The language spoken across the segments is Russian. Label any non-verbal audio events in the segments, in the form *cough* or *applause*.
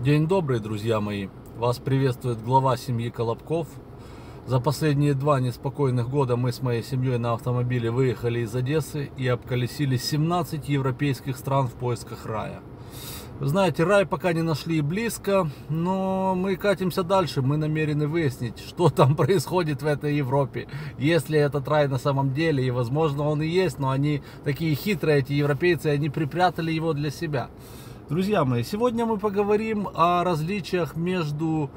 День добрый, друзья мои. Вас приветствует глава семьи Колобков. За последние два неспокойных года мы с моей семьей на автомобиле выехали из Одессы и обколесили 17 европейских стран в поисках рая. Вы знаете, рай пока не нашли и близко, но мы катимся дальше. Мы намерены выяснить, что *laughs* там происходит в этой Европе. Если этот рай на самом деле, и возможно он и есть, но они такие хитрые, эти европейцы, они припрятали его для себя. Друзья мои, сегодня мы поговорим о различиях между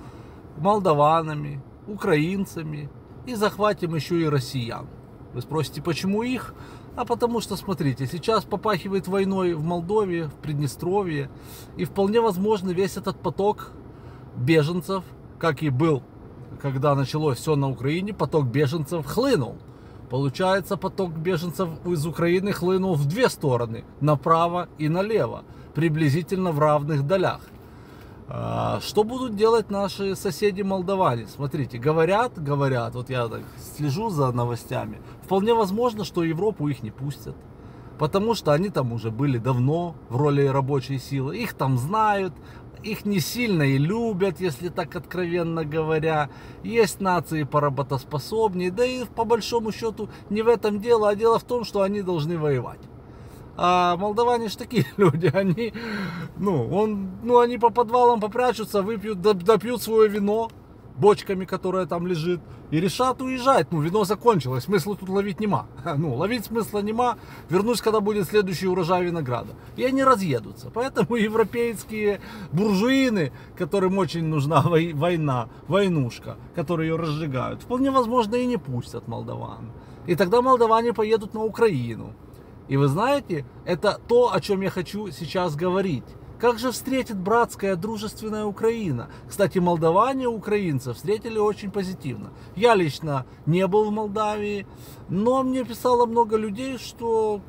молдаванами, украинцами и захватим еще и россиян. Вы спросите, почему их? А потому что, смотрите, сейчас попахивает войной в Молдове, в Приднестровье, и вполне возможно весь этот поток беженцев, как и был, когда началось все на Украине, поток беженцев хлынул. Получается, поток беженцев из Украины хлынул в две стороны, направо и налево приблизительно в равных долях. А, что будут делать наши соседи молдаване? Смотрите, говорят, говорят, вот я так слежу за новостями, вполне возможно, что Европу их не пустят. Потому что они там уже были давно в роли рабочей силы, их там знают, их не сильно и любят, если так откровенно говоря. Есть нации поработоспособнее, да и по большому счету не в этом дело, а дело в том, что они должны воевать. А молдаване же такие *laughs* люди, они, ну, он, ну, они по подвалам попрячутся, выпьют, допьют свое вино бочками, которое там лежит, и решат уезжать. Ну, вино закончилось, смысла тут ловить нема. *laughs* Ну, ловить смысла нема, вернусь, когда будет следующий урожай винограда. И они разъедутся. Поэтому *laughs* европейские буржуины, которым очень нужна война, войнушка, которые ее разжигают, вполне возможно и не пустят молдаван. И тогда молдаване поедут на Украину. И вы знаете, это то, о чем я хочу сейчас говорить. Как же встретит братская, дружественная Украина? Кстати, молдаване украинцев встретили очень позитивно. Я лично не был в Молдавии, но мне писало много людей, что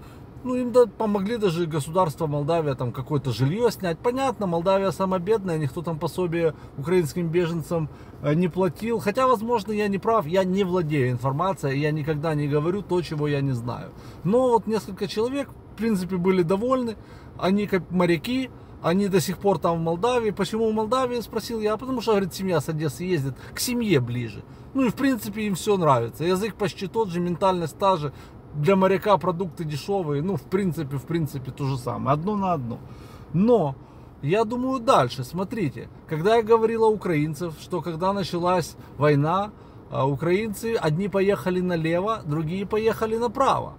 ну, им да, помогли даже государство Молдавия там какое-то жилье снять. Понятно, Молдавия самая бедная, никто там пособие украинским беженцам э, не платил. Хотя, возможно, я не прав, я не владею информацией, я никогда не говорю то, чего я не знаю. Но вот несколько человек, в принципе, были довольны. Они как моряки, они до сих пор там в Молдавии. Почему в Молдавии, спросил я. Потому что, говорит, семья с Одессы ездит к семье ближе. Ну и в принципе им все нравится. Язык почти тот же, ментальность та же для моряка продукты дешевые, ну, в принципе, в принципе, то же самое, одно на одно. Но, я думаю дальше, смотрите, когда я говорил о украинцев, что когда началась война, а, украинцы, одни поехали налево, другие поехали направо.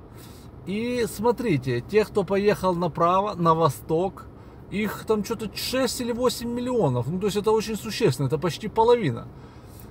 И смотрите, те, кто поехал направо, на восток, их там что-то 6 или 8 миллионов. Ну, то есть это очень существенно, это почти половина.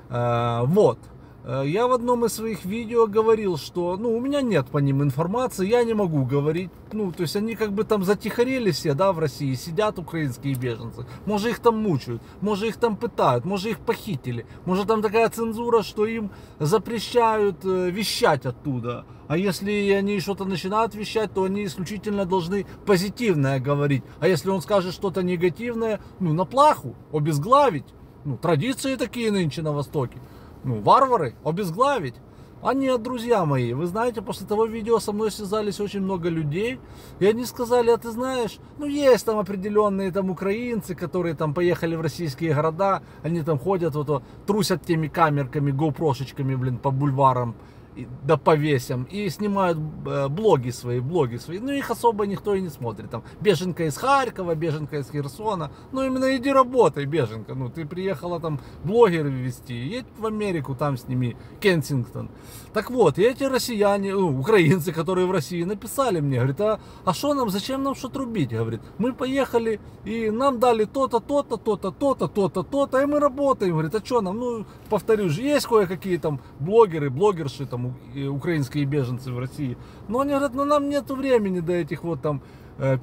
А, вот. Э, я в одном из своих видео говорил, что, ну, у меня нет по ним информации, я не могу говорить, ну, то есть они как бы там затихарели все, да, в России, сидят украинские беженцы, может их там мучают, может их там пытают, может их похитили, может там такая цензура, что им запрещают э, вещать оттуда, а если они что-то начинают вещать, то они исключительно должны позитивное говорить, а если он скажет что-то негативное, ну, на плаху, обезглавить, ну, традиции такие нынче на Востоке ну, варвары, обезглавить. А нет, друзья мои, вы знаете, после того видео со мной связались очень много людей, и они сказали, а ты знаешь, ну есть там определенные там украинцы, которые там поехали в российские города, они там ходят, вот, трусят теми камерками, гоупрошечками, блин, по бульварам, да повесим, и снимают э, блоги свои, блоги свои, ну их особо никто и не смотрит, там, беженка из Харькова, беженка из Херсона, ну именно иди работай, беженка, ну ты приехала там блогеры вести, едь в Америку, там сними, Кенсингтон. Так вот, и эти россияне, ну, украинцы, которые в России, написали мне, говорит, а, а что нам, зачем нам что трубить, говорит, мы поехали, и нам дали то-то, то-то, то-то, то-то, то-то, то-то, и мы работаем, говорит, а что нам, ну, повторюсь, есть кое-какие там блогеры, блогерши, там, украинские беженцы в России. Но они говорят, ну нам нет времени до этих вот там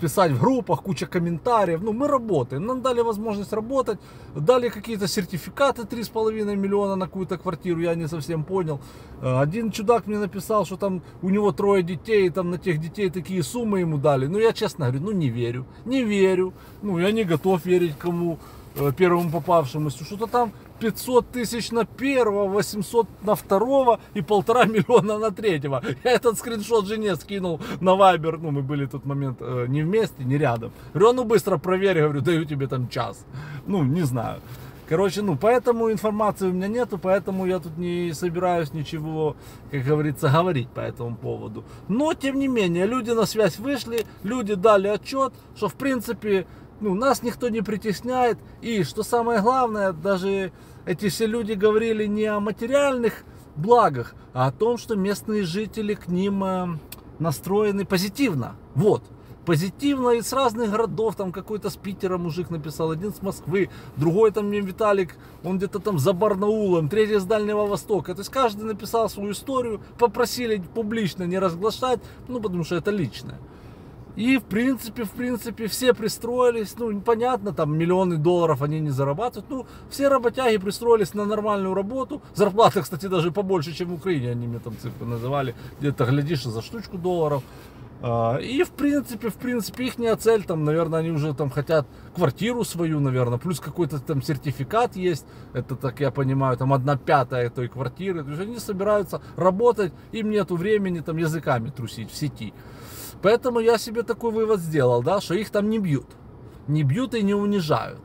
писать в группах, куча комментариев. Ну, мы работаем. Нам дали возможность работать, дали какие-то сертификаты 3,5 миллиона на какую-то квартиру, я не совсем понял. Э, один чудак мне написал, что там у него трое детей, там на тех детей такие суммы ему дали. Ну, я честно говорю, ну, не верю, не верю. Ну, я не готов верить кому э, первому попавшемуся. Что-то там 500 тысяч на первого, 800 на второго и полтора *laughs* миллиона на третьего. Я этот скриншот жене скинул на Вайбер. Ну, мы были в тот момент э, не вместе, не рядом. Говорю, «А ну быстро проверь, говорю, даю тебе там час. Ну, не знаю. Короче, ну, поэтому информации у меня нету, поэтому я тут не собираюсь ничего, как говорится, говорить по этому поводу. Но, тем не менее, люди на связь вышли, люди дали отчет, что, в принципе, ну, нас никто не притесняет. И, что самое главное, даже эти все люди говорили не о материальных благах, а о том, что местные жители к ним э, настроены позитивно. Вот позитивно и с разных городов, там какой-то с Питера мужик написал, один с Москвы, другой там мне Виталик, он где-то там за Барнаулом, третий с Дальнего Востока. То есть каждый написал свою историю, попросили публично не разглашать, ну потому что это личное. И в принципе, в принципе, все пристроились, ну, понятно, там миллионы долларов они не зарабатывают, ну, все работяги пристроились на нормальную работу, зарплата, кстати, даже побольше, чем в Украине, они мне там цифры называли, где-то глядишь за штучку долларов, а, и в принципе, в принципе, их цель, там, наверное, они уже там хотят квартиру свою, наверное, плюс какой-то там сертификат есть, это, так я понимаю, там одна пятая той квартиры, то есть они собираются работать, им нету времени там языками трусить в сети. Поэтому я себе такой вывод сделал, да, что их там не бьют, не бьют и не унижают.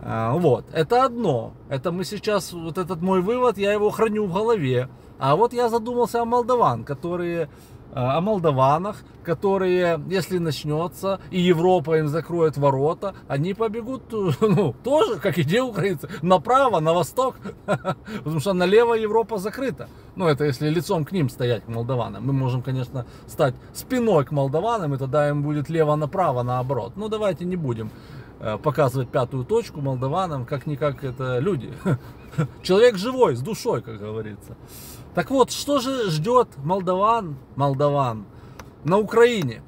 А, вот, это одно, это мы сейчас, вот этот мой вывод, я его храню в голове. А вот я задумался о молдаван, которые о молдаванах, которые, если начнется, и Европа им закроет ворота, они побегут, *laughs* ну, тоже, как и те украинцы, направо, на восток, *laughs* потому что налево Европа закрыта. Ну, это если лицом к ним стоять, к молдаванам. Мы можем, конечно, стать спиной к молдаванам, и тогда им будет лево-направо, наоборот. Ну, давайте не будем э, показывать пятую точку молдаванам, как-никак это люди. *laughs* Человек живой, с душой, как говорится. Так вот, что же ждет молдаван, молдаван на Украине?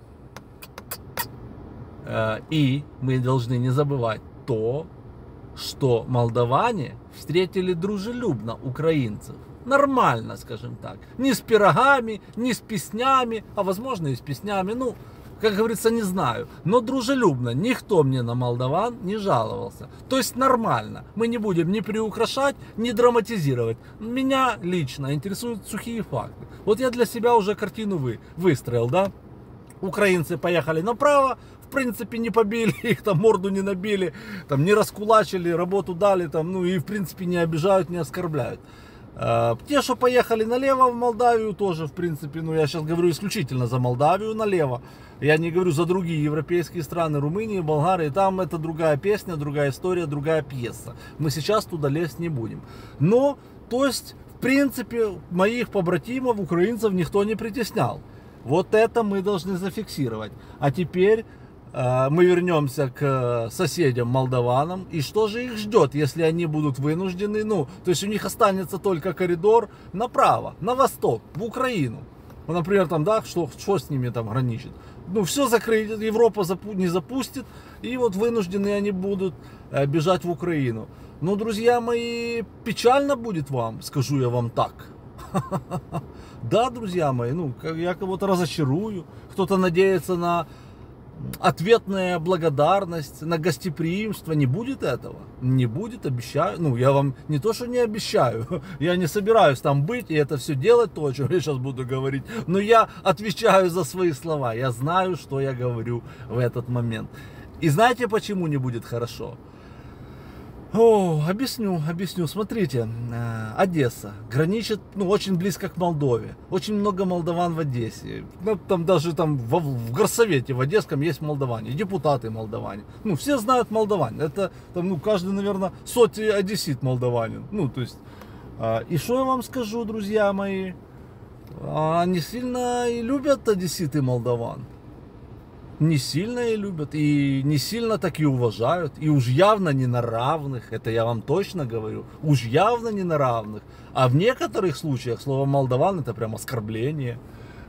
Э, и мы должны не забывать то, что молдаване встретили дружелюбно украинцев. Нормально, скажем так. Не с пирогами, не с песнями, а возможно и с песнями. Ну, как говорится, не знаю. Но дружелюбно. Никто мне на молдаван не жаловался. То есть нормально. Мы не будем ни приукрашать, ни драматизировать. Меня лично интересуют сухие факты. Вот я для себя уже картину вы, выстроил, да? Украинцы поехали направо, в принципе, не побили *laughs* их, там морду не набили, там не раскулачили, работу дали, там, ну и в принципе не обижают, не оскорбляют. А, те, что поехали налево в Молдавию, тоже, в принципе, ну я сейчас говорю исключительно за Молдавию налево. Я не говорю за другие европейские страны, Румынии, Болгарии. Там это другая песня, другая история, другая пьеса. Мы сейчас туда лезть не будем. Но, то есть, в принципе, моих побратимов, украинцев никто не притеснял. Вот это мы должны зафиксировать. А теперь э, мы вернемся к соседям молдаванам. И что же их ждет, если они будут вынуждены? Ну, то есть у них останется только коридор направо, на восток, в Украину. Ну, например, там, да, что, что с ними там граничит? ну, все закрыть, Европа не запустит, и вот вынуждены они будут э, бежать в Украину. Но, друзья мои, печально будет вам, скажу я вам так. *laughs* Да, друзья мои, ну, я кого-то разочарую, кто-то надеется на ответная благодарность, на гостеприимство. Не будет этого. Не будет, обещаю. Ну, я вам не то, что не обещаю. *laughs* Я не собираюсь там быть и это все делать, то, о чем я сейчас буду говорить. Но я отвечаю за свои слова. Я знаю, что я говорю в этот момент. И знаете, почему не будет хорошо? О, объясню, объясню. Смотрите, э, Одесса граничит, ну, очень близко к Молдове. Очень много молдаван в Одессе. Ну, там даже там в, в Горсовете в Одесском есть молдаване, депутаты молдаване. Ну, все знают молдаван. Это, там, ну, каждый, наверное, сотни одессит молдаванин. Ну, то есть, э, и что я вам скажу, друзья мои? Они сильно и любят одесситы молдаван не сильно и любят, и не сильно так и уважают, и уж явно не на равных, это я вам точно говорю, уж явно не на равных. А в некоторых случаях слово молдаван это прям оскорбление.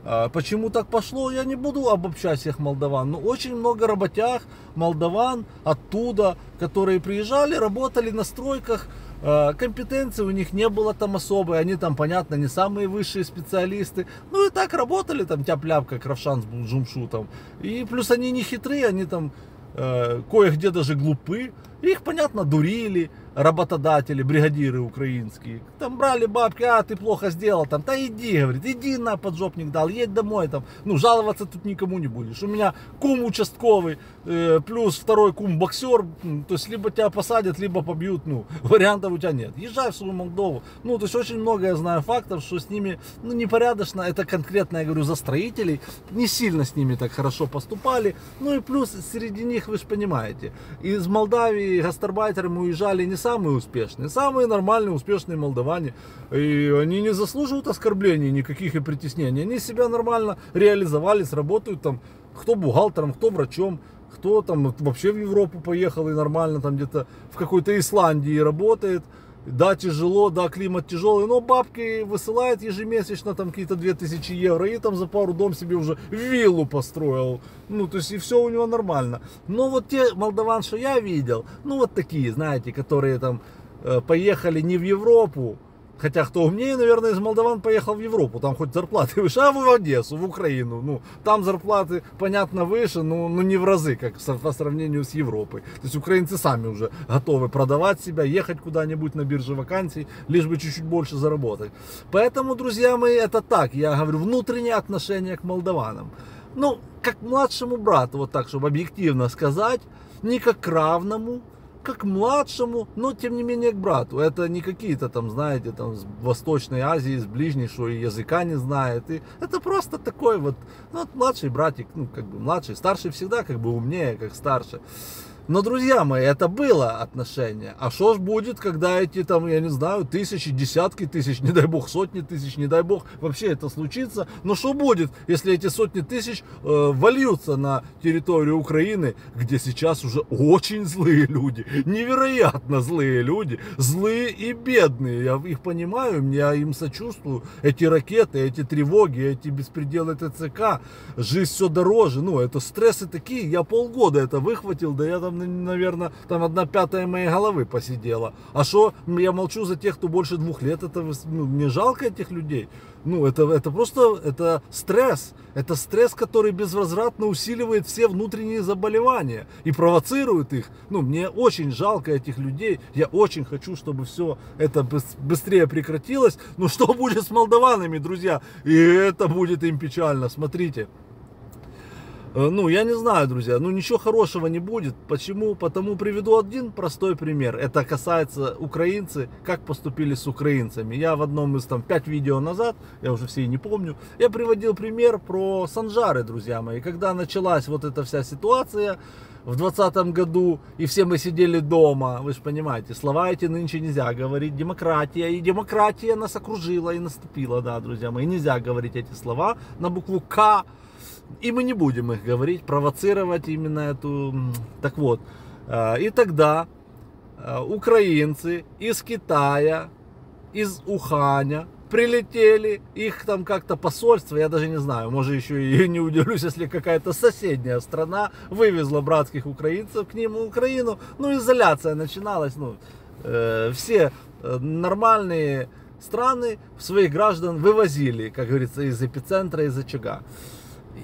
А почему так пошло, я не буду обобщать всех молдаван, но очень много работяг, молдаван оттуда, которые приезжали, работали на стройках, Э, компетенции у них не было там особой, они там, понятно, не самые высшие специалисты, ну и так работали там тяп-ляп, как Равшан с Джумшу там, и плюс они не хитрые, они там э, кое-где даже глупы, их, понятно, дурили, работодатели, бригадиры украинские. Там брали бабки, а ты плохо сделал, там, да иди, говорит, иди на поджопник дал, едь домой, там, ну, жаловаться тут никому не будешь. У меня кум участковый, э, плюс второй кум боксер, то есть, либо тебя посадят, либо побьют, ну, *laughs* вариантов у тебя нет. Езжай в свою Молдову. Ну, то есть, очень много я знаю фактов, что с ними, ну, непорядочно, это конкретно, я говорю, за строителей, не сильно с ними так хорошо поступали, ну, и плюс среди них, вы же понимаете, из Молдавии гастарбайтеры уезжали не самые успешные, самые нормальные, успешные молдаване. И они не заслуживают оскорблений никаких и притеснений. Они себя нормально реализовались, работают там, кто бухгалтером, кто врачом, кто там вообще в Европу поехал и нормально там где-то в какой-то Исландии работает. Да, тяжело, да, климат тяжелый, но бабки высылает ежемесячно там какие-то 2000 евро, и там за пару дом себе уже виллу построил. Ну, то есть, и все у него нормально. Но вот те молдаван, что я видел, ну, вот такие, знаете, которые там э, поехали не в Европу, Хотя кто умнее, наверное, из молдаван поехал в Европу, там хоть зарплаты *laughs* выше, а в Одессу, в Украину. Ну, там зарплаты, понятно, выше, но, но не в разы, как по сравнению с Европой. То есть украинцы сами уже готовы продавать себя, ехать куда-нибудь на бирже вакансий, лишь бы чуть-чуть больше заработать. Поэтому, друзья мои, это так, я говорю, внутреннее отношение к молдаванам. Ну, как младшему брату, вот так, чтобы объективно сказать, не как равному, как младшему, но тем не менее к брату. Это не какие-то там, знаете, там с Восточной Азии, с ближней, что и языка не знает. И это просто такой вот, ну, младший братик, ну, как бы младший, старший всегда как бы умнее, как старший. Но, друзья мои, это было отношение. А что ж будет, когда эти там, я не знаю, тысячи, десятки тысяч, не дай бог, сотни тысяч, не дай бог, вообще это случится. Но что будет, если эти сотни тысяч э, вольются на территорию Украины, где сейчас уже очень злые люди, невероятно злые люди, злые и бедные. Я их понимаю, я им сочувствую. Эти ракеты, эти тревоги, эти беспределы ТЦК, жизнь все дороже. Ну, это стрессы такие. Я полгода это выхватил, да я там наверное, там одна пятая моей головы посидела. А что, я молчу за тех, кто больше двух лет, это ну, мне жалко этих людей. Ну, это, это просто, это стресс. Это стресс, который безвозвратно усиливает все внутренние заболевания и провоцирует их. Ну, мне очень жалко этих людей. Я очень хочу, чтобы все это быстрее прекратилось. Но что будет с молдаванами, друзья? И это будет им печально. Смотрите. Э, ну, я не знаю, друзья, ну ничего хорошего не будет. Почему? Потому приведу один простой пример. Это касается украинцы, как поступили с украинцами. Я в одном из там пять видео назад, я уже все не помню, я приводил пример про Санжары, друзья мои. Когда началась вот эта вся ситуация, в 2020 году, и все мы сидели дома, вы же понимаете, слова эти нынче нельзя говорить, демократия, и демократия нас окружила и наступила, да, друзья мои, нельзя говорить эти слова на букву К, и мы не будем их говорить, провоцировать именно эту... Так вот, э, и тогда э, украинцы из Китая, из Уханя прилетели, их там как-то посольство, я даже не знаю, может еще и *laughs* не удивлюсь, если какая-то соседняя страна вывезла братских украинцев к ним в Украину, ну изоляция начиналась, ну э, все э, нормальные страны своих граждан вывозили, как говорится, из эпицентра, из очага.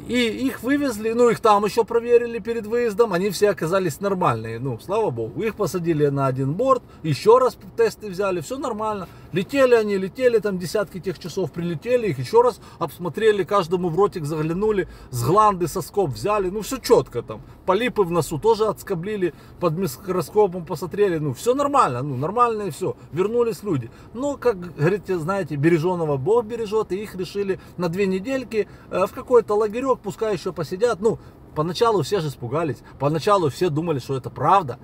И их вывезли, ну их там еще проверили перед выездом, они все оказались нормальные, ну слава богу. Их посадили на один борт, еще раз тесты взяли, все нормально. Летели они, летели там десятки тех часов, прилетели, их еще раз обсмотрели, каждому в ротик заглянули, с гланды, соскоб взяли, ну все четко там. Полипы в носу тоже отскоблили, под микроскопом посмотрели, ну все нормально, ну нормально и все. Вернулись люди. Но, как говорите, знаете, береженого Бог бережет, и их решили на две недельки э, в какой-то лагерек, пускай еще посидят. Ну, поначалу все же испугались, поначалу все думали, что это правда.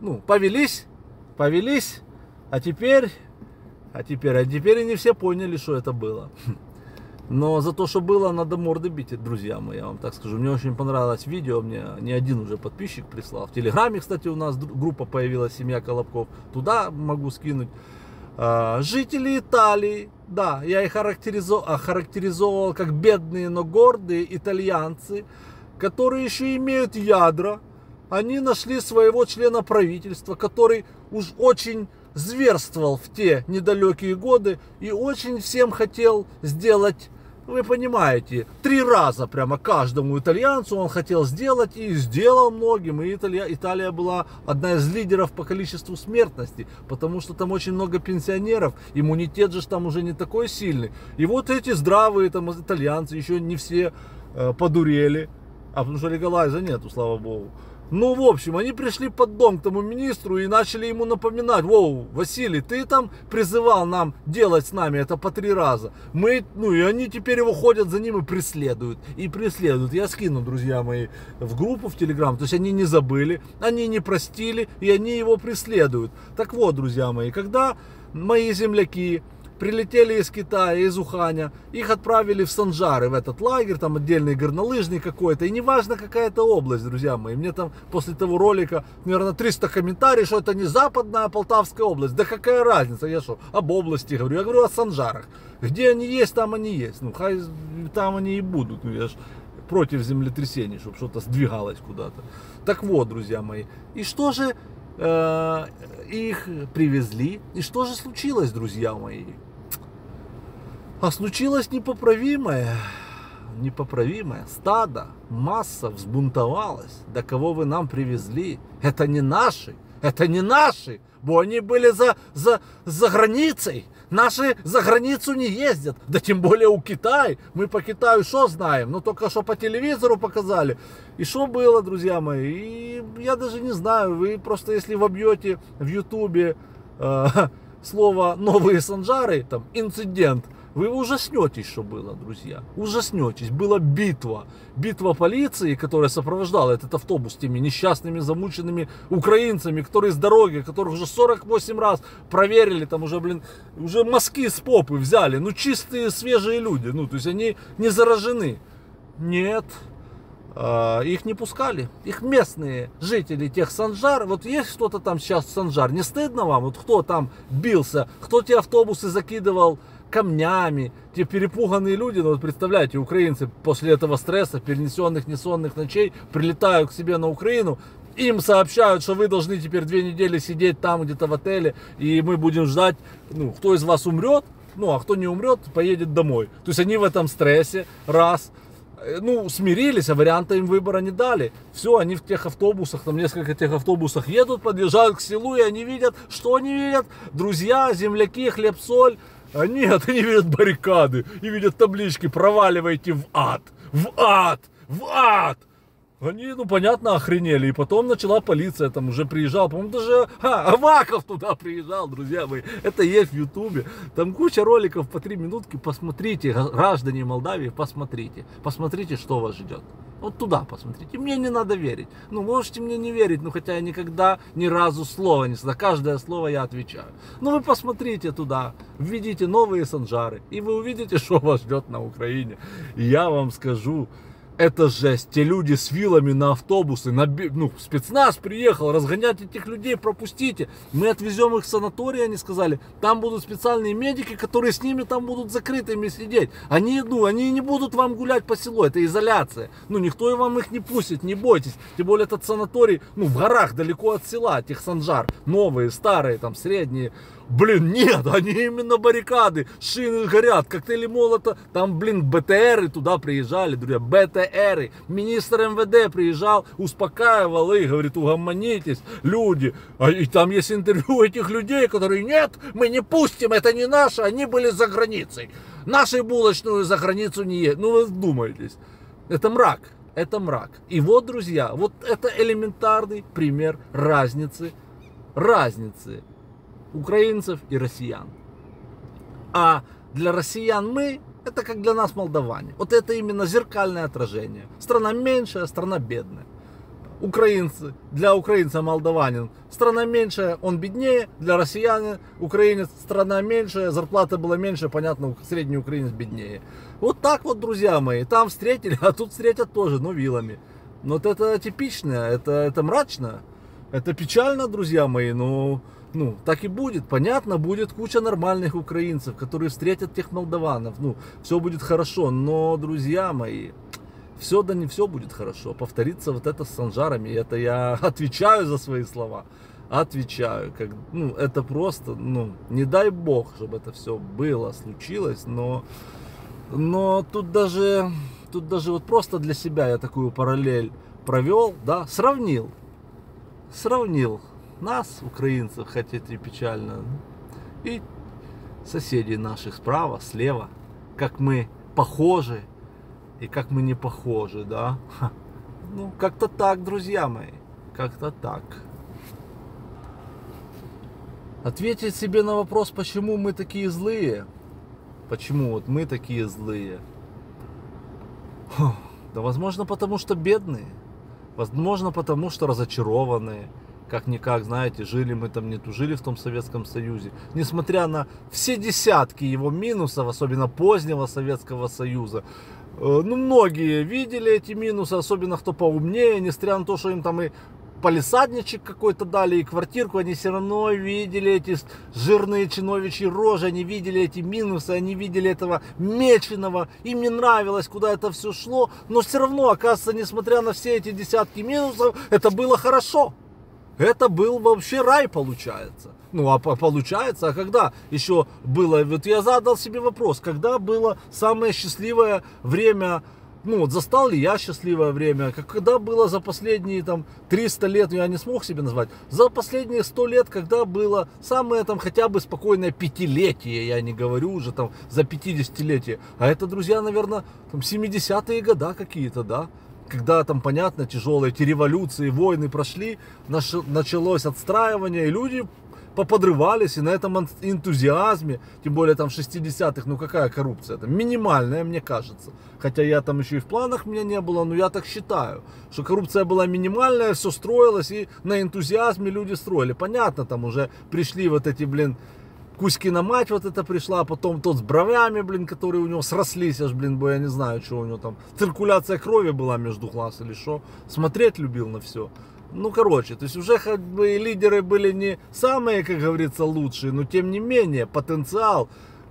Ну, повелись, повелись, а теперь а теперь, а теперь они все поняли, что это было. Но за то, что было, надо морды бить, друзья мои, я вам так скажу. Мне очень понравилось видео, мне не один уже подписчик прислал. В Телеграме, кстати, у нас группа появилась, семья Колобков. Туда могу скинуть. А, жители Италии, да, я их характеризовал, охарактеризовал как бедные, но гордые итальянцы, которые еще имеют ядра. Они нашли своего члена правительства, который уж очень зверствовал в те недалекие годы и очень всем хотел сделать вы понимаете, три раза прямо каждому итальянцу он хотел сделать и сделал многим. И Италия, Италия была одна из лидеров по количеству смертности, потому что там очень много пенсионеров, иммунитет же там уже не такой сильный. И вот эти здравые там итальянцы еще не все э, подурели, а потому что легалайза нету, слава богу. Ну, в общем, они пришли под дом к тому министру и начали ему напоминать, воу, Василий, ты там призывал нам делать с нами это по три раза. Мы, ну, и они теперь его ходят за ним и преследуют, и преследуют. Я скину, друзья мои, в группу в Телеграм, то есть они не забыли, они не простили, и они его преследуют. Так вот, друзья мои, когда мои земляки прилетели из Китая, из Уханя, их отправили в Санжары, в этот лагерь, там отдельный горнолыжный какой-то, и неважно какая это область, друзья мои, мне там после того ролика, наверное, 300 комментариев, что это не западная а Полтавская область, да какая разница, я что, об области говорю, я говорю о Санжарах, где они есть, там они есть, ну, хай там они и будут, ну, я ж против землетрясений, чтобы что-то сдвигалось куда-то. Так вот, друзья мои, и что же э, их привезли, и что же случилось, друзья мои? А случилось непоправимое, непоправимое. Стадо, масса взбунтовалась. Да кого вы нам привезли? Это не наши, это не наши, бо они были за, за, за границей. Наши за границу не ездят, да тем более у Китая. Мы по Китаю что знаем? Ну только что по телевизору показали. И что было, друзья мои? И я даже не знаю, вы просто если вобьете в Ютубе э, *laughs* слово «новые санжары», там, инцидент – вы ужаснетесь, что было, друзья. Ужаснетесь. Была битва. Битва полиции, которая сопровождала этот автобус теми несчастными, замученными украинцами, которые с дороги, которых уже 48 раз проверили, там уже, блин, уже мазки с попы взяли. Ну, чистые, свежие люди. Ну, то есть они не заражены. Нет, а, их не пускали. Их местные жители тех Санжар, вот есть кто-то там сейчас в Санжар, не стыдно вам? Вот кто там бился, кто те автобусы закидывал камнями, те перепуганные люди, ну вот представляете, украинцы после этого стресса, перенесенных несонных ночей, прилетают к себе на Украину, им сообщают, что вы должны теперь две недели сидеть там где-то в отеле, и мы будем ждать, ну, кто из вас умрет, ну, а кто не умрет, поедет домой. То есть они в этом стрессе, раз, э, ну, смирились, а варианта им выбора не дали. Все, они в тех автобусах, там несколько тех автобусах едут, подъезжают к селу, и они видят, что они видят? Друзья, земляки, хлеб-соль, а нет, они видят баррикады и видят таблички «Проваливайте в ад! В ад! В ад!» Они, ну, понятно, охренели. И потом начала полиция, там уже приезжал. По-моему, даже а, Аваков туда приезжал, друзья мои. Это есть в Ютубе. Там куча роликов по три минутки. Посмотрите, граждане Молдавии, посмотрите. Посмотрите, что вас ждет. Вот туда посмотрите. Мне не надо верить. Ну, можете мне не верить, ну, хотя я никогда ни разу слова не За каждое слово я отвечаю. Ну, вы посмотрите туда, введите новые санжары, и вы увидите, *laughs* что вас ждет на Украине. И я вам скажу, это жесть. Те люди с вилами на автобусы, на, ну, спецназ приехал, разгонять этих людей, пропустите. Мы отвезем их в санаторий, они сказали. Там будут специальные медики, которые с ними там будут закрытыми сидеть. Они, ну, они не будут вам гулять по селу, это изоляция. Ну, никто вам их не пустит, не бойтесь. Тем более этот санаторий, ну, в горах, далеко от села, тех санжар. Новые, старые, там, средние. Блин, нет, *laughs* они именно баррикады, шины горят, коктейли молота, там, блин, БТРы туда приезжали, друзья, БТРы. Министр МВД приезжал, успокаивал их, говорит, угомонитесь, люди. А и там есть интервью этих людей, которые, нет, мы не пустим, это не наши, они были за границей. Наши булочную за границу не едут. Ну, вы думаетесь. Это мрак, это мрак. И вот, друзья, вот это элементарный пример разницы, разницы украинцев и россиян. А для россиян мы, это как для нас молдаване. Вот это именно зеркальное отражение. Страна меньшая, страна бедная. Украинцы, для украинца молдаванин страна меньшая, он беднее, для россиянина украинец страна меньшая, зарплата была меньше, понятно, средний украинец беднее. Вот так вот, друзья мои, там встретили, *laughs* а тут встретят тоже, но вилами. Но вот это типично, это, это мрачно, это печально, друзья мои, но ну, так и будет. Понятно, будет куча нормальных украинцев, которые встретят тех молдаванов. Ну, все будет хорошо. Но, друзья мои, все да не все будет хорошо. Повторится вот это с санжарами. Это я *laughs* отвечаю за свои слова. Отвечаю. Как, ну, это просто, ну, не дай бог, чтобы это все было, случилось, но Но тут даже, тут даже вот просто для себя я такую параллель провел, да, сравнил. Сравнил нас, украинцев, хотя и печально, и соседей наших справа, слева, как мы похожи и как мы не похожи, да. Ну, как-то так, друзья мои, как-то так. Ответить себе на вопрос, почему мы такие злые, почему вот мы такие злые. Да возможно потому, что бедные, возможно потому, что разочарованные, как-никак, знаете, жили мы там, не тужили в том Советском Союзе. Несмотря на все десятки его минусов, особенно позднего Советского Союза, э, ну, многие видели эти минусы, особенно кто поумнее, несмотря на то, что им там и полисадничек какой-то дали и квартирку, они все равно видели эти жирные чиновичьи рожи, они видели эти минусы, они видели этого меченого, им не нравилось, куда это все шло, но все равно, оказывается, несмотря на все эти десятки минусов, это было хорошо. Это был вообще рай, получается. Ну, а получается, а когда еще было, вот я задал себе вопрос, когда было самое счастливое время, ну, вот застал ли я счастливое время, когда было за последние там 300 лет, я не смог себе назвать, за последние 100 лет, когда было самое там хотя бы спокойное пятилетие, я не говорю уже там за 50-летие, а это, друзья, наверное, там 70-е года какие-то, да, когда там, понятно, тяжелые эти революции, войны прошли, началось отстраивание, и люди поподрывались, и на этом энтузиазме, тем более там в 60-х, ну какая коррупция, это минимальная, мне кажется. Хотя я там еще и в планах меня не было, но я так считаю, что коррупция была минимальная, все строилось, и на энтузиазме люди строили. Понятно, там уже пришли вот эти, блин, Кузькина мать вот это пришла, а потом тот с бровями, блин, которые у него срослись, аж, блин, я не знаю, что у него там, циркуляция крови была между глаз или что, смотреть любил на все. Ну, короче, то есть уже как бы лидеры были не самые, как говорится, лучшие, но тем не менее потенциал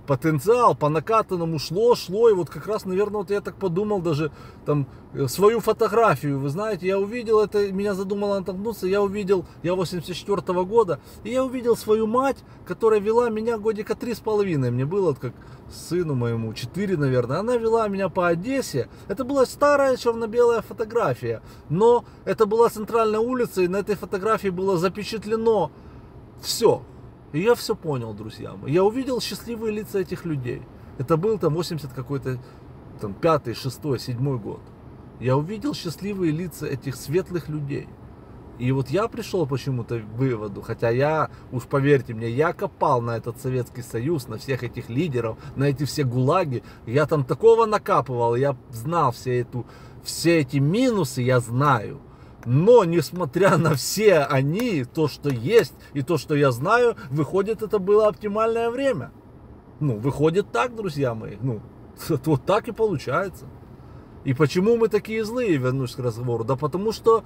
потенциал по накатанному шло, шло, и вот как раз, наверное, вот я так подумал даже, там, э, свою фотографию, вы знаете, я увидел это, меня задумало натолкнуться, я увидел, я 84 -го года, и я увидел свою мать, которая вела меня годика три с половиной, мне было вот как сыну моему, 4, наверное, она вела меня по Одессе, это была старая черно-белая фотография, но это была центральная улица, и на этой фотографии было запечатлено все, и я все понял, друзья мои. Я увидел счастливые лица этих людей. Это был там 80 какой-то, там, пятый, шестой, седьмой год. Я увидел счастливые лица этих светлых людей. И вот я пришел почему-то к выводу, хотя я, уж поверьте мне, я копал на этот Советский Союз, на всех этих лидеров, на эти все гулаги. Я там такого накапывал, я знал все, эту, все эти минусы, я знаю. Но, несмотря на все они, то, что есть и то, что я знаю, выходит, это было оптимальное время. Ну, выходит так, друзья мои. Ну, *laughs* вот так и получается. И почему мы такие злые, вернусь к разговору? Да потому что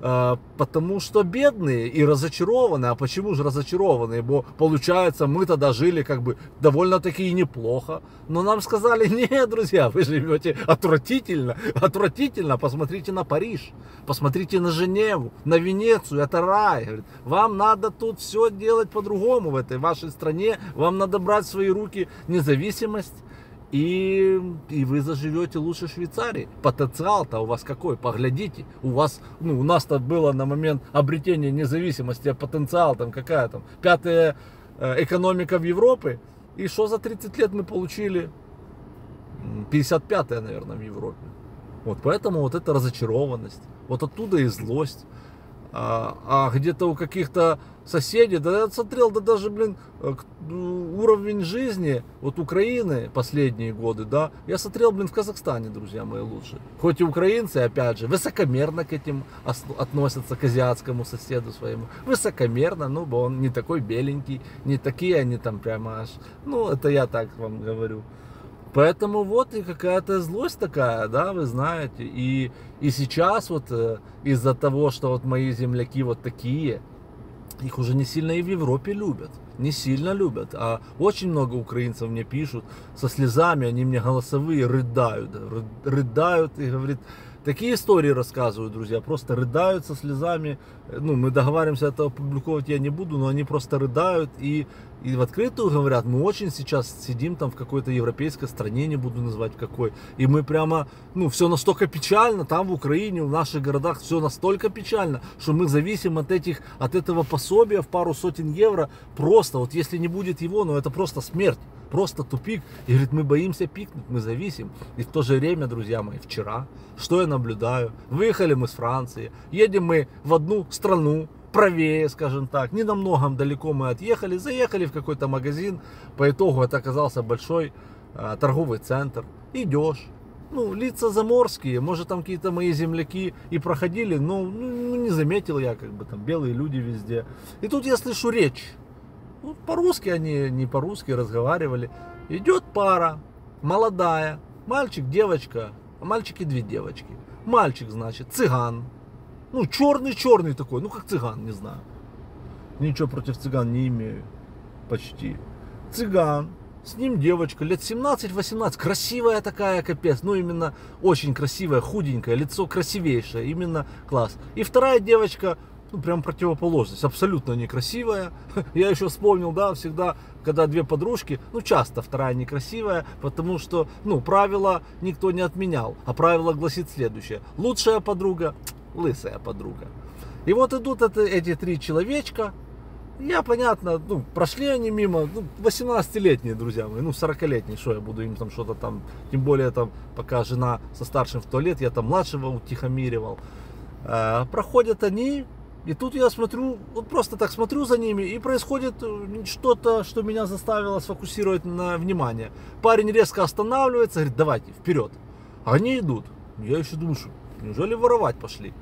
потому что бедные и разочарованные. А почему же разочарованные? Бо получается, мы тогда жили как бы довольно-таки неплохо. Но нам сказали, *laughs* нет, друзья, вы живете отвратительно, отвратительно. Посмотрите на Париж, посмотрите на Женеву, на Венецию, это рай. Говорит, вам надо тут все делать по-другому в этой вашей стране. Вам надо брать в свои руки независимость и, и вы заживете лучше Швейцарии. Потенциал-то у вас какой? Поглядите. У вас, ну, у нас-то было на момент обретения независимости, а потенциал там какая там, пятая э, экономика в Европе. И что за 30 лет мы получили? 55-я, наверное, в Европе. Вот поэтому вот эта разочарованность, вот оттуда и злость. А, а где-то у каких-то соседей, да я смотрел, да даже, блин, э, уровень жизни вот Украины последние годы, да, я смотрел, блин, в Казахстане, друзья мои, лучше. Хоть и украинцы, опять же, высокомерно к этим относятся, к азиатскому соседу своему. Высокомерно, ну, он не такой беленький, не такие они там прямо аж, ну, это я так вам говорю. Поэтому вот и какая-то злость такая, да, вы знаете. И, и сейчас вот э, из-за того, что вот мои земляки вот такие, их уже не сильно и в Европе любят. Не сильно любят. А очень много украинцев мне пишут со слезами, они мне голосовые рыдают. Рыдают и говорят, Такие истории рассказывают, друзья, просто рыдают со слезами. Ну, мы договариваемся, это опубликовать я не буду, но они просто рыдают и, и в открытую говорят, мы очень сейчас сидим там в какой-то европейской стране, не буду называть какой, и мы прямо, ну, все настолько печально, там в Украине, в наших городах все настолько печально, что мы зависим от этих, от этого пособия в пару сотен евро, просто, вот если не будет его, ну, это просто смерть просто тупик. И говорит, мы боимся пикнуть, мы зависим. И в то же время, друзья мои, вчера, что я наблюдаю? Выехали мы с Франции, едем мы в одну страну, правее, скажем так. Не намного далеко мы отъехали, заехали в какой-то магазин. По итогу это оказался большой а, торговый центр. Идешь, ну, лица заморские, может там какие-то мои земляки и проходили, но ну, не заметил я, как бы там белые люди везде. И тут я слышу речь ну, по-русски они не по-русски разговаривали. Идет пара, молодая, мальчик, девочка, а мальчики две девочки. Мальчик, значит, цыган. Ну, черный-черный такой, ну как цыган, не знаю. Ничего против цыган не имею. Почти. Цыган, с ним девочка, лет 17-18, красивая такая, капец, ну именно очень красивая, худенькая, лицо красивейшее, именно класс. И вторая девочка, ну, прям противоположность, абсолютно некрасивая. *laughs* Я еще вспомнил, да, всегда, когда две подружки, ну, часто вторая некрасивая, потому что, ну, правила никто не отменял, а правило гласит следующее. Лучшая подруга, лысая подруга. И вот идут это, эти три человечка, я, понятно, ну, прошли они мимо, ну, 18-летние, друзья мои, ну, 40-летние, что я буду им там что-то там, тем более там, пока жена со старшим в туалет, я там младшего утихомиривал. Э, проходят они, и тут я смотрю, вот просто так смотрю за ними, и происходит э, что-то, что меня заставило сфокусировать на внимание. Парень резко останавливается, говорит, давайте, вперед. Они идут. Я еще думаю, что неужели воровать пошли?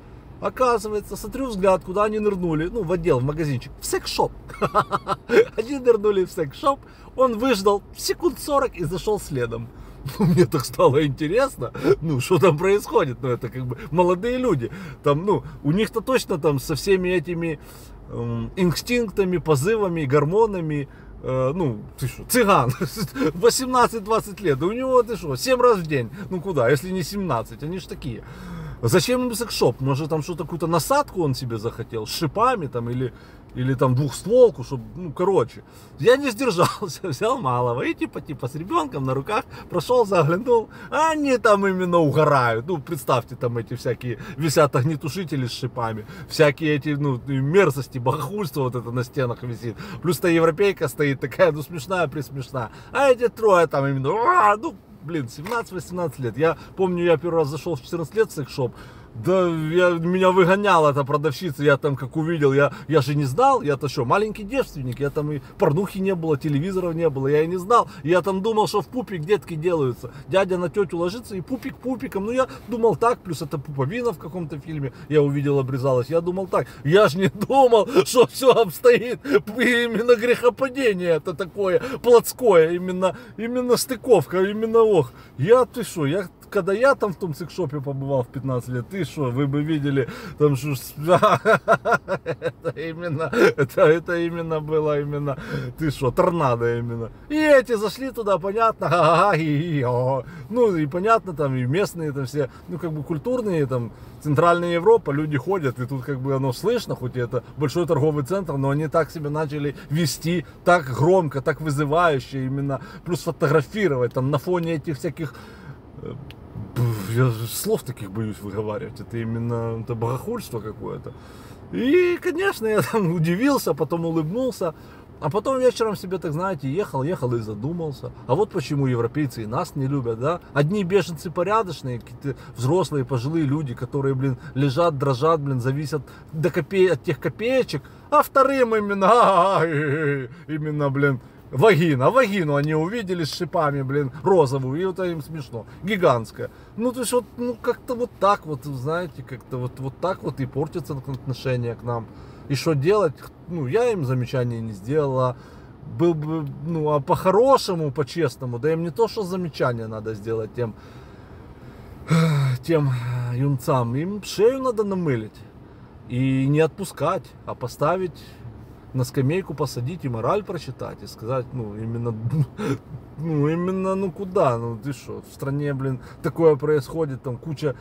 Оказывается, смотрю взгляд, куда они нырнули, ну, в отдел, в магазинчик, в секс-шоп. *laughs* Они нырнули в секс-шоп, он выждал секунд 40 и зашел следом. *laughs* Ну, мне так стало интересно, ну, что там происходит, ну, это как бы молодые люди, там, ну, у них-то точно там со всеми этими э, инстинктами, позывами, гормонами, э, ну, ты что, цыган, *laughs* 18-20 лет, у него, ты что, 7 раз в день, ну, куда, если не 17, они же такие. Зачем ему секшоп? Может там что-то, какую-то насадку он себе захотел, с шипами там, или или там двухстволку, чтобы, ну, короче. Я не сдержался, *laughs* взял малого и типа, типа с ребенком на руках прошел, заглянул, они там именно угорают. Ну, представьте, там эти всякие висят огнетушители с шипами, всякие эти, ну, мерзости, богохульство вот это на стенах висит. Плюс та европейка стоит такая, ну, смешная, присмешная. А эти трое там именно, а, ну, блин, 17-18 лет. Я помню, я первый раз зашел в 14 лет в секс-шоп, да я, меня выгоняла эта продавщица, я там как увидел, я, я же не знал, я-то что, маленький девственник, я там и порнухи не было, телевизоров не было, я и не знал. Я там думал, что в пупик детки делаются. Дядя на тетю ложится и пупик пупиком. Ну я думал так, плюс это пуповина в каком-то фильме, я увидел, обрезалась. Я думал так, я же не думал, что все обстоит. Именно грехопадение это такое плотское, именно, именно стыковка, именно ох. Я, ты что, я когда я там в том секшопе побывал в 15 лет, ты что, вы бы видели, там что, *laughs* это именно, это, это именно было именно, ты что, торнадо именно. И эти зашли туда, понятно, *laughs* ну и понятно, там и местные там все, ну как бы культурные, там, Центральная Европа, люди ходят, и тут как бы оно слышно, хоть и это большой торговый центр, но они так себя начали вести, так громко, так вызывающе именно, плюс фотографировать там на фоне этих всяких э, я слов таких боюсь выговаривать. Это именно это богохульство какое-то. И, конечно, я там *laughs* удивился, потом улыбнулся. А потом вечером себе, так знаете, ехал, ехал и задумался. А вот почему европейцы и нас не любят, да? Одни беженцы порядочные, какие-то взрослые, пожилые люди, которые, блин, лежат, дрожат, блин, зависят до копе... от тех копеечек. А вторым именно, *laughs* именно, блин, вагина, вагину они увидели с шипами, блин, розовую, и вот им смешно, гигантская. Ну, то есть вот, ну, как-то вот так вот, знаете, как-то вот, вот так вот и портится отношение к нам. И что делать? Ну, я им замечания не сделала. Был бы, ну, а по-хорошему, по-честному, да им не то, что замечания надо сделать тем, *sighs* тем юнцам, им шею надо намылить. И не отпускать, а поставить на скамейку посадить и мораль прочитать и сказать, ну, именно *laughs* ну, именно, ну, куда? Ну, ты что, в стране, блин, такое происходит, там куча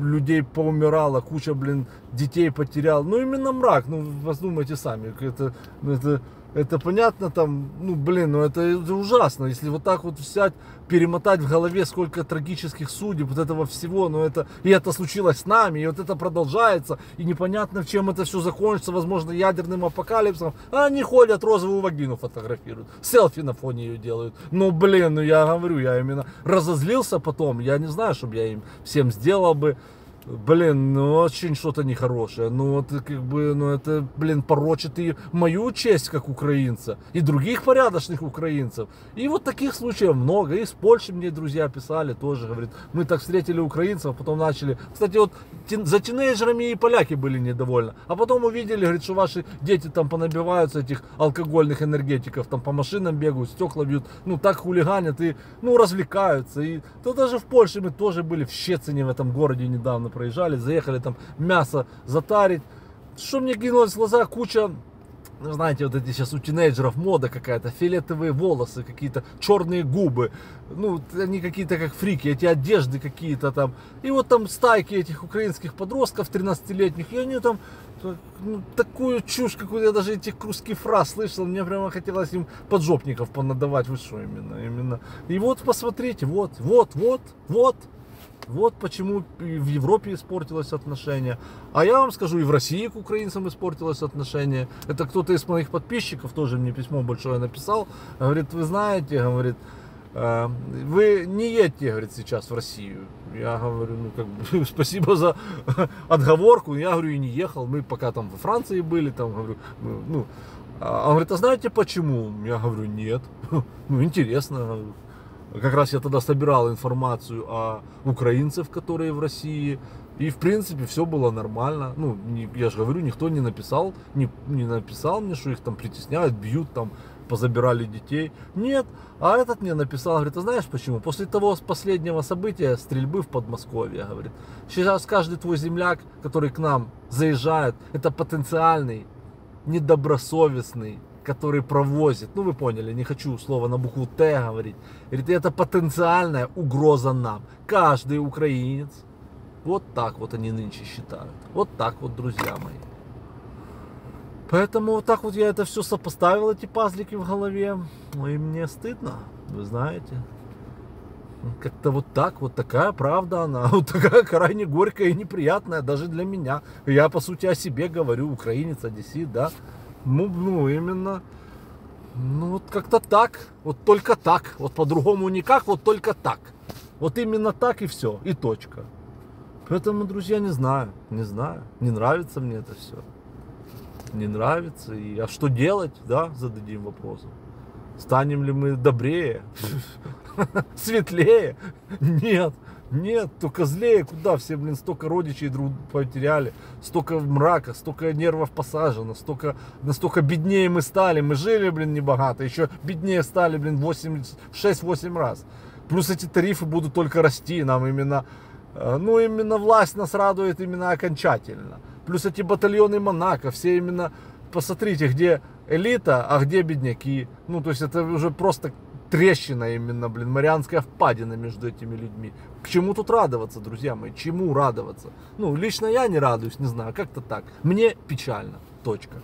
людей поумирала, куча, блин, детей потерял. Ну, именно мрак, ну, подумайте сами, это, ну, это, это понятно там, ну, блин, ну, это, это ужасно, если вот так вот взять, перемотать в голове, сколько трагических судеб, вот этого всего, но это, и это случилось с нами, и вот это продолжается, и непонятно, чем это все закончится, возможно, ядерным апокалипсом, а они ходят, розовую вагину фотографируют, селфи на фоне ее делают, ну, блин, ну, я говорю, я именно разозлился потом, я не знаю, чтобы я им всем сделал бы, Блин, ну очень что-то нехорошее. Ну вот как бы, ну это, блин, порочит и мою честь как украинца, и других порядочных украинцев. И вот таких случаев много. И с Польши мне друзья писали тоже, говорит, мы так встретили украинцев, а потом начали. Кстати, вот за тинейджерами и поляки были недовольны. А потом увидели, говорит, что ваши дети там понабиваются этих алкогольных энергетиков, там по машинам бегают, стекла бьют, ну так хулиганят и, ну, развлекаются. И то даже в Польше мы тоже были в Щецине в этом городе недавно проезжали, заехали там мясо затарить. Что мне кинулось в глаза? Куча ну, знаете, вот эти сейчас у тинейджеров мода какая-то, фиолетовые волосы, какие-то черные губы, ну, они какие-то как фрики, эти одежды какие-то там, и вот там стайки этих украинских подростков 13-летних, и они там ну, такую чушь, какую я даже этих русских фраз слышал, мне прямо хотелось им поджопников понадавать, вы что именно, именно. И вот посмотрите, вот, вот, вот, вот, вот почему в Европе испортилось отношение. А я вам скажу, и в России к украинцам испортилось отношение. Это кто-то из моих подписчиков тоже мне письмо большое написал. Говорит, вы знаете, говорит, «Э, вы не едете, говорит, сейчас в Россию. Я говорю, ну как бы *laughs* спасибо за отговорку. Я говорю, и не ехал. Мы пока там во Франции были, там говорю, ну, а он говорит, а знаете почему? Я говорю, нет. *laughs* Ну, интересно как раз я тогда собирал информацию о украинцев, которые в России. И, в принципе, все было нормально. Ну, не, я же говорю, никто не написал, не, не написал мне, что их там притесняют, бьют, там, позабирали детей. Нет. А этот мне написал, говорит, а знаешь почему? После того последнего события, стрельбы в Подмосковье, говорит, сейчас каждый твой земляк, который к нам заезжает, это потенциальный, недобросовестный, который провозит, ну вы поняли, не хочу слово на букву Т говорить, говорит, это потенциальная угроза нам. Каждый украинец, вот так вот они нынче считают. Вот так вот, друзья мои. Поэтому вот так вот я это все сопоставил, эти пазлики в голове. Ну и мне стыдно, вы знаете. Как-то вот так, вот такая правда она, *laughs* вот такая крайне горькая и неприятная даже для меня. Я по сути о себе говорю, украинец, одессит, да. Ну, ну именно. Ну вот как-то так, вот только так, вот по-другому никак, вот только так. Вот именно так и все, и точка. Поэтому, друзья, не знаю, не знаю, не нравится мне это все. Не нравится. И, а что делать, да, зададим вопросом. Станем ли мы добрее, *laughs* светлее? Нет. Нет, только злее куда? Все, блин, столько родичей друг потеряли, столько мрака, столько нервов посажено, столько, настолько беднее мы стали. Мы жили, блин, небогато, еще беднее стали, блин, 8, 6-8 раз. Плюс эти тарифы будут только расти, нам именно, э, ну, именно власть нас радует именно окончательно. Плюс эти батальоны Монако, все именно, посмотрите, где элита, а где бедняки. Ну, то есть это уже просто трещина именно, блин, Марианская впадина между этими людьми. К чему тут радоваться, друзья мои? Чему радоваться? Ну, лично я не радуюсь, не знаю, как-то так. Мне печально. Точка.